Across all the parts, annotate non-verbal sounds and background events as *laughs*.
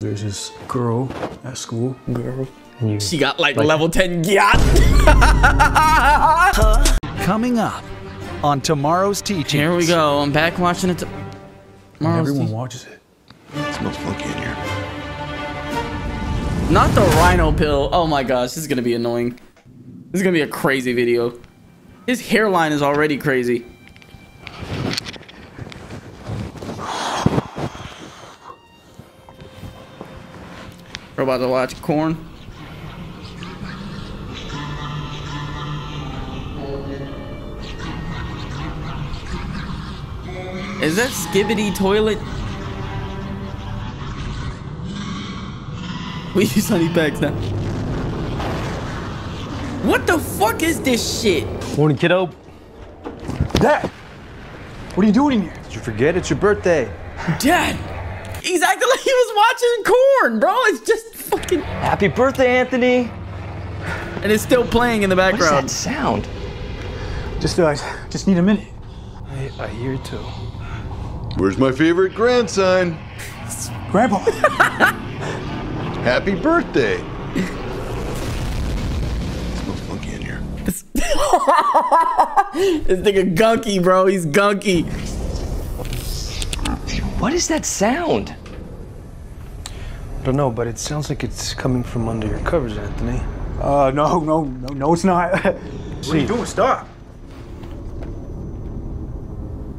There's this girl at school, girl. You She got like, level 10 gyatt. *laughs* Coming up on tomorrow's teaching. Here we go. I'm back watching it. And Tomorrow's everyone te- watches it. smells funky in here. Not the rhino pill. Oh my gosh, this is gonna be annoying. This is gonna be a crazy video. His hairline is already crazy. We're about to watch corn. Is that Skibidi toilet? *laughs* We use honey packs now. What the fuck is this shit? Morning, kiddo. Dad! What are you doing in here? Did you forget it's your birthday? Dad! He's acting like he was watching corn, bro. It's just fucking. Happy birthday, Anthony. And it's still playing in the background. What is that sound? Just, uh, just need a minute. I, I hear it too. Where's my favorite grandson? Grandpa! *laughs* Happy birthday. smells funky in here. This nigga gunky, bro. He's gunky. What is that sound? I don't know, but it sounds like it's coming from under your covers, Anthony. uh, no, no, no, no, it's not. *laughs* what are you doing? Stop.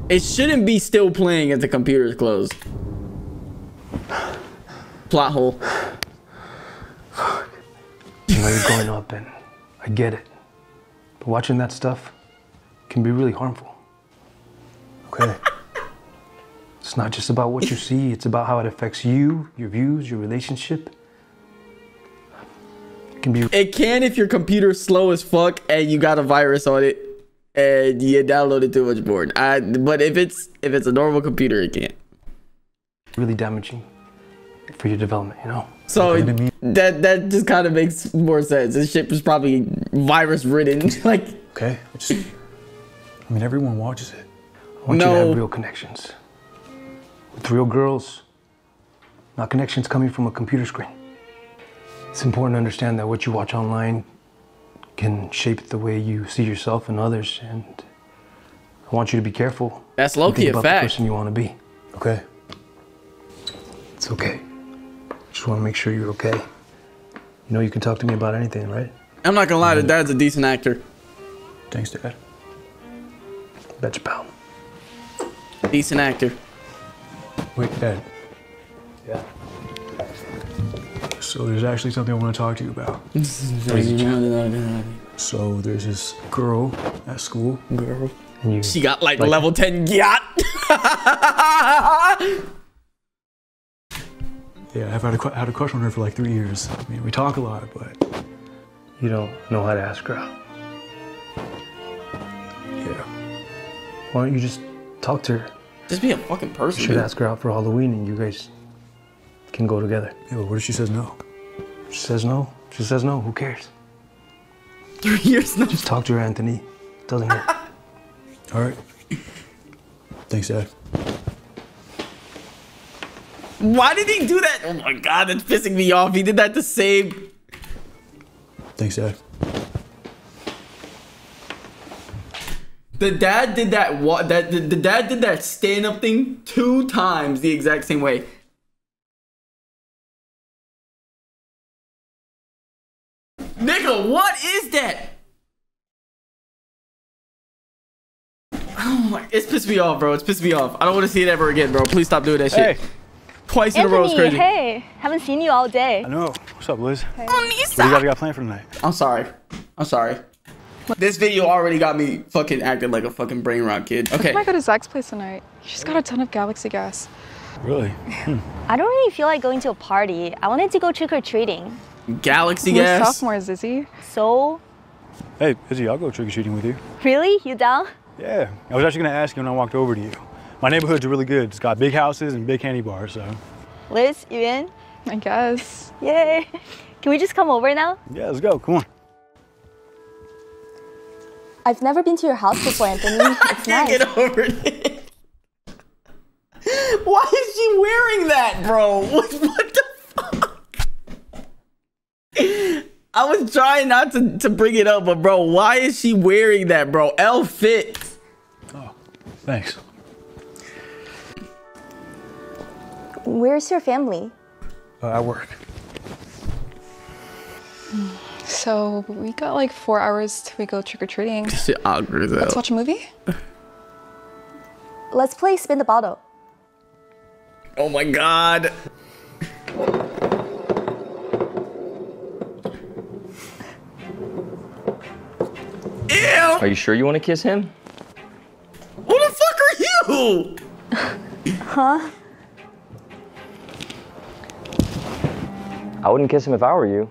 It shouldn't be still playing if the computer's closed. Plot hole. You know you're growing up, and I get it. But watching that stuff can be really harmful. Okay? It's not just about what you see, it's about how it affects you, your views, your relationship. It can be It can if your computer's slow as fuck and you got a virus on it and you downloaded too much porn. I, but if it's if it's a normal computer, it can't. really damaging for your development, you know? So that that just kind of makes more sense. This shit was probably virus ridden. *laughs* like Okay, I just. I mean, everyone watches it. I want you to No. have real connections with real girls, not connections coming from a computer screen. It's important to understand that what you watch online can shape the way you see yourself and others, and I want you to be careful. that's low-key think a about the person you want to be. Okay. It's okay. Just want to make sure you're okay. You know you can talk to me about anything, right? I'm not gonna lie, the dad's a decent actor. Thanks, Dad. Betcha, pal. Decent actor. Wait, Dad. Yeah. So there's actually something I want to talk to you about. So there's this girl at school, girl. You, She got like, Like- level 10 gyatt. *laughs* Yeah, I've had a, had a crush on her for like three years. I mean, we talk a lot, but you don't know how to ask her out. yeah. Why don't you just talk to her? Just be a fucking person. You should dude. ask her out for Halloween and you guys can go together. Yeah, but what if she says no? She says no. She says no. Who cares? Three years now. Just talk to her, Anthony. Doesn't hurt. *laughs* All right. Thanks, Dad. Why did he do that? Oh my god, that's pissing me off. He did that to save. Thanks, Dad. The dad did that. What? That the, the dad did that stand-up thing two times the exact same way. Nigga, what is that? Oh my, it's pissed me off, bro. It's pissed me off. I don't want to see it ever again, bro. Please stop doing that shit. Twice in a row is crazy. hey, haven't seen you all day. I know. What's up, Liz? Hey. Oh, what do you guys got planned for tonight? I'm sorry. I'm sorry. This video already got me fucking acting like a fucking brain rot kid. Okay. I might go to Zach's place tonight. She's got a ton of Galaxy gas. Really? Hmm. I don't really feel like going to a party. I wanted to go trick or treating. Galaxy We're gas. sophomores, Izzy. So, Hey, Izzy, I'll go trick or treating with you. really? You down? Yeah. I was actually gonna ask you when I walked over to you. My neighborhood's really good. It's got big houses and big candy bars, so Liz, you in? I guess. Yay. Can we just come over now? yeah, let's go. Come on. I've never been to your house before, Anthony. *laughs* It's nice. Get over it. Why is she wearing that, bro? What, *laughs* what the fuck? I was trying not to, to bring it up, but bro, why is she wearing that, bro? L fits. Oh, thanks. Where's your family? Uh, I work. *sighs* *sighs* *sighs* So we got like four hours till we go trick or treating. Shit *laughs* awkward as Let's watch a movie. *laughs* Let's play spin the bottle. Oh my god. Ew! Are you sure you want to kiss him? Who the fuck are you? *laughs* Huh? I wouldn't kiss him if I were you.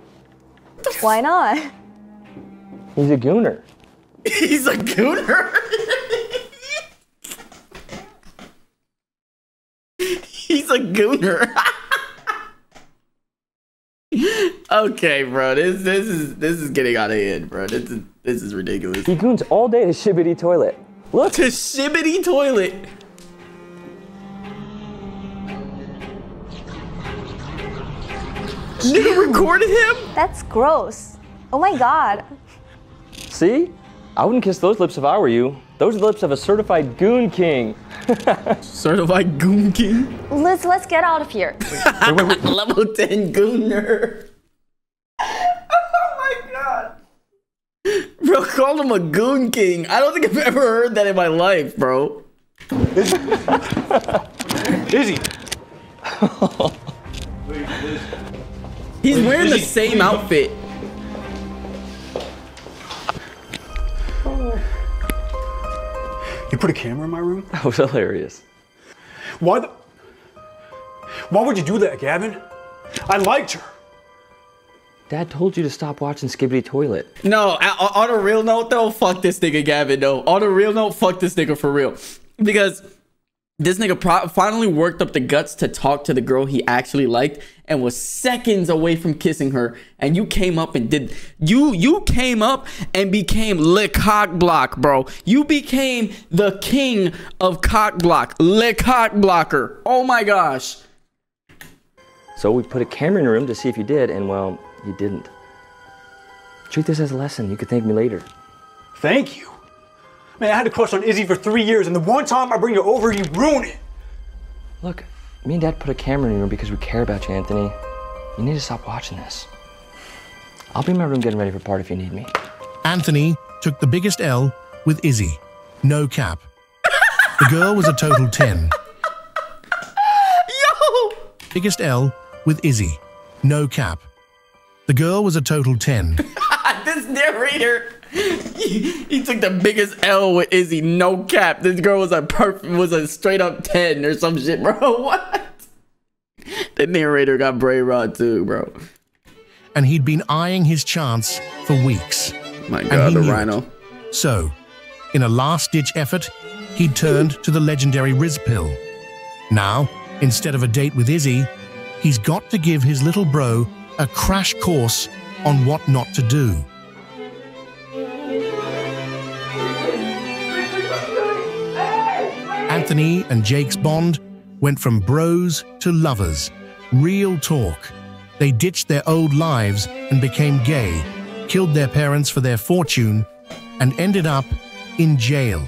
Why not? He's a gooner. *laughs* He's a gooner. *laughs* He's a gooner. *laughs* okay, bro. This this is this is getting out of hand, bro. This is this is ridiculous. He goons all day to shibbity toilet. Look. To shibbity toilet. Nigga recorded him? That's gross. Oh my god. See? I wouldn't kiss those lips if I were you. Those are the lips of a certified goon king. *laughs* Certified goon king? Let's let's get out of here. *laughs* Level 10 gooner. *laughs* oh my god. Bro, call him a goon king. I don't think I've ever heard that in my life, bro. Izzy. He's wearing the same outfit. You put a camera in my room? *laughs* That was hilarious. Why the... Why would you do that, Gavin? I liked her. Dad told you to stop watching Skibidi Toilet. No, on a real note though, fuck this nigga Gavin though. On a real note, fuck this nigga for real. Because this nigga pro- finally worked up the guts to talk to the girl he actually liked and was seconds away from kissing her. And you came up and did you you came up and became Le Cock Block, bro. You became the king of cock block, Le Cock Blocker. Oh my gosh. So we put a camera in your room to see if you did, and well, you didn't. Treat this as a lesson. You could thank me later. Thank you. Man, I had a crush on Izzy for three years, and the one time I bring you over, you ruin it. Look, me and Dad put a camera in your room because we care about you, Anthony. You need to stop watching this. I'll be in my room getting ready for party if you need me. Anthony took the biggest L with Izzy. No cap. The girl was a total 10. Yo! Biggest L with Izzy. No cap. The girl was a total 10. *laughs* this narrator he, he took the biggest L with Izzy, no cap. This girl was a perfect was a straight up 10 or some shit, bro. *laughs* What? The narrator got brain rot too, bro. and he'd been eyeing his chance for weeks. My god, the rhino. it. So, in a last ditch effort, he turned to the legendary rizz pill. Now, instead of a date with Izzy, he's got to give his little bro a crash course on what not to do. Anthony and Jake's bond went from bros to lovers. Real talk. They ditched their old lives and became gay, killed their parents for their fortune, and ended up in jail.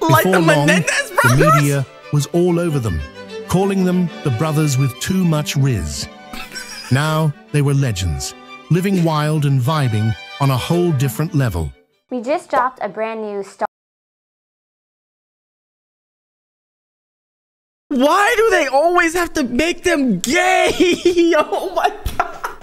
Like the Before long, Menendez the media was all over them, calling them the brothers with too much rizz. Now they were legends, living wild and vibing on a whole different level. We just dropped a brand new Star Why do they always have to make them gay? *laughs* oh my god.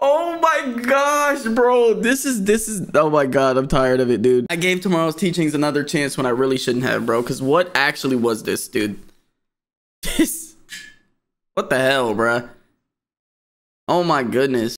Oh my gosh, bro. This is this is oh my god, I'm tired of it, dude. I gave tomorrow's teachings another chance when I really shouldn't have, bro. Cause what actually was this, dude? *laughs* This what the hell, bruh? Oh my goodness.